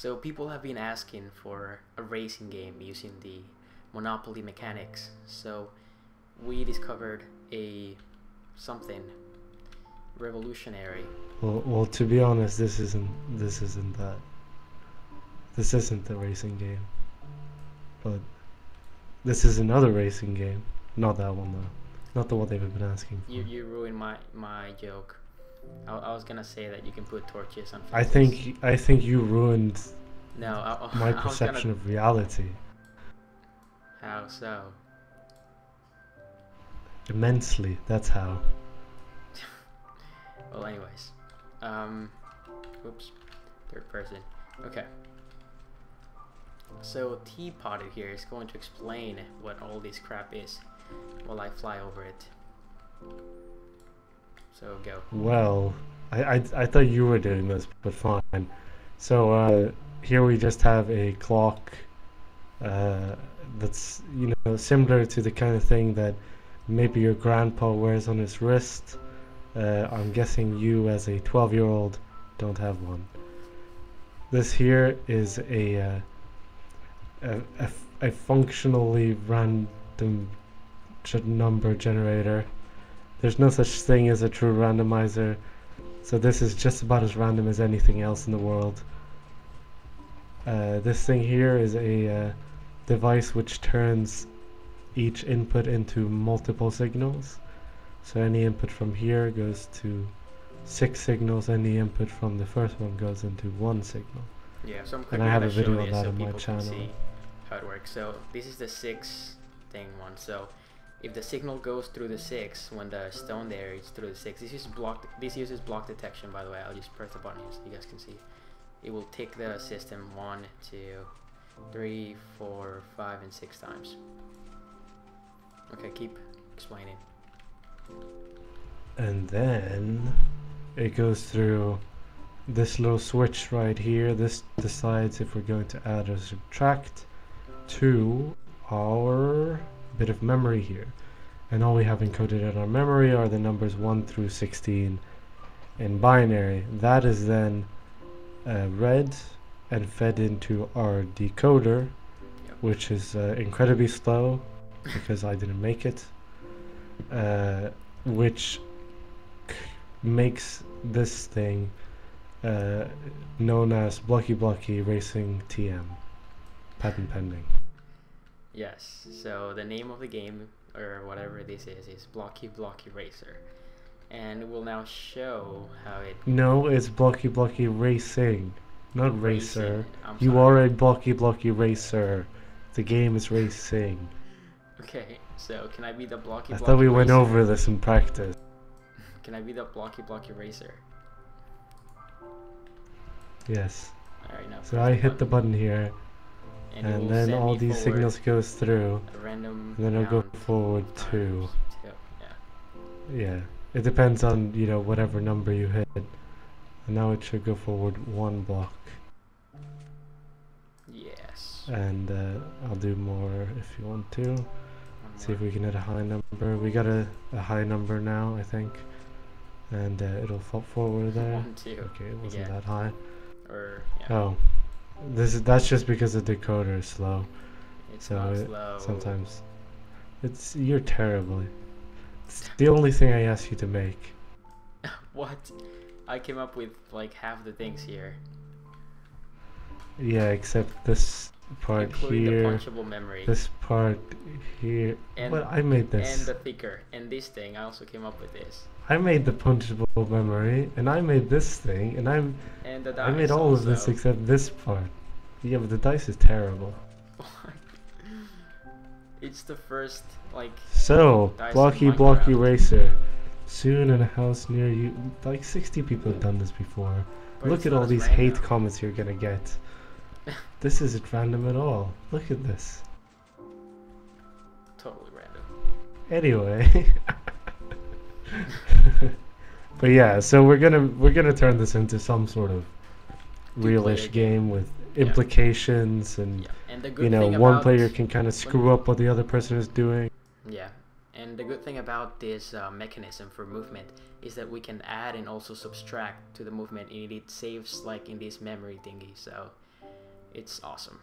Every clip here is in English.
So people have been asking for a racing game using the Monopoly mechanics. So we discovered a something revolutionary. Well, well, to be honest, this isn't this isn't that. This isn't the racing game. But this is another racing game. Not that one though. Not the one they've been asking for. You you ruined my my joke. I, I was gonna say that you can put torches on. I think I think you ruined No, I, my was gonna- perception of reality How so? immensely. That's how. Well, anyways, um, oops, third person. Okay. So Teapoted here is going to explain what all this crap is, while I fly over it. So go. Well, I, I, I thought you were doing this, but fine. So uh, here we just have a clock uh, that's you know similar to the kind of thing that maybe your grandpa wears on his wrist. Uh, I'm guessing you, as a 12-year-old, don't have one. This here is a uh, a, a, a functionally random number generator. There's no such thing as a true randomizer, so this is just about as random as anything else in the world. Uh, this thing here is a uh, device which turns each input into multiple signals. So any input from here goes to six signals, any input from the first one goes into one signal. Yeah, so I'm And I have a video of that so on my channel. how it works. So this is the six thing one. So if the signal goes through the six when the stone there is through the six, this is block. This uses block detection, by the way. I'll just press the button here so you guys can see. It will tick the system one, two, three, four, five, and six times. Okay, keep explaining. and then it goes through this little switch right here this decides if we're going to add or subtract to our bit of memory here and all we have encoded in our memory are the numbers 1 through 16 in binary that is then uh, read and fed into our decoder which is uh, incredibly slow because I didn't make it uh, which makes this thing uh, known as Blocky Blocky Racing TM. Patent pending. Yes. So the name of the game or whatever this is is Blocky Blocky Racer, and we'll now show how it. No, it's Blocky Blocky Racing, not Racer. You are a Blocky Blocky Racer. The game is racing. Okay, so can I be the blocky? I blocky thought we went over this in practice. Can I be the blocky blocky racer? Yes. All right, now. So I hit the button here, and, and then all these signals goes through, random. and then it'll go forward of to. Two, Yeah. Yeah, it depends on you know whatever number you hit. And now it should go forward one block, Yes. and uh, I'll do more if you want to. One See if we can hit a high number. We got a, a high number now, I think, and uh, it'll fall forward there. One, two, Okay, it wasn't Yeah. that high. or yeah. Oh, this is that's just because the decoder is slow. it's so it- slow. Sometimes, it's you're terrible. It's the only thing I asked you to make. what? I came up with like half the things here, Yeah, except this part including here. the punchable memory This part here. And- well, I made this. and the thicker. And this thing, I also came up with this. I made the punchable memory, and I made this thing, and I'm. And the. I made all of this except this part. Yeah, but the dice is terrible. it's the first like So, Blocky Blocky. Racer. Soon in a house near you. Like 60 people have done this before. but Look at all these hate comments you're gonna get. this isn't random at all. Look at this. Totally random. Anyway. but yeah, so we're gonna we're gonna turn this into some sort of realish game with Yeah. implications and Yeah. And the good you know thing one about player can kind of screw up what the other person is doing. Yeah, and the good thing about this uh, mechanism for movement is that we can add and also subtract to the movement, and it saves like in this memory thingy. So it's awesome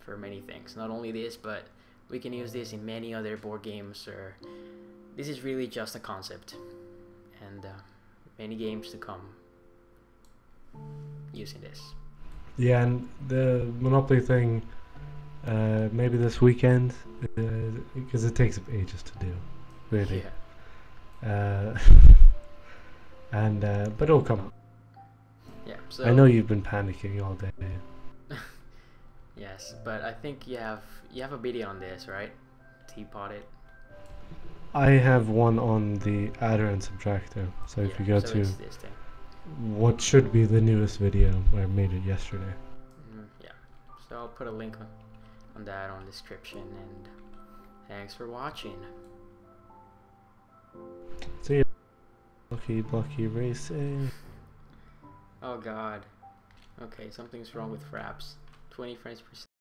for many things. Not only this, but we can use this in many other board games. Or this is really just a concept, and uh, many games to come using this. Yeah, and the Monopoly thing, uh, maybe this weekend, because it takes ages to do, really. Yeah. Uh, and uh, but it'll come out. Yeah. So I know you've been panicking all day. Yes, but I think you have you have a video on this, right? Teapoted. I have one on the adder and subtractor. So if you go so to it's this thing. What should be the newest video, I made it yesterday. Mm, yeah. So I'll put a link on, on that on description and thanks for watching. See you. Blocky racing. Oh god. Okay, something's wrong with Fraps. 20 frames per second.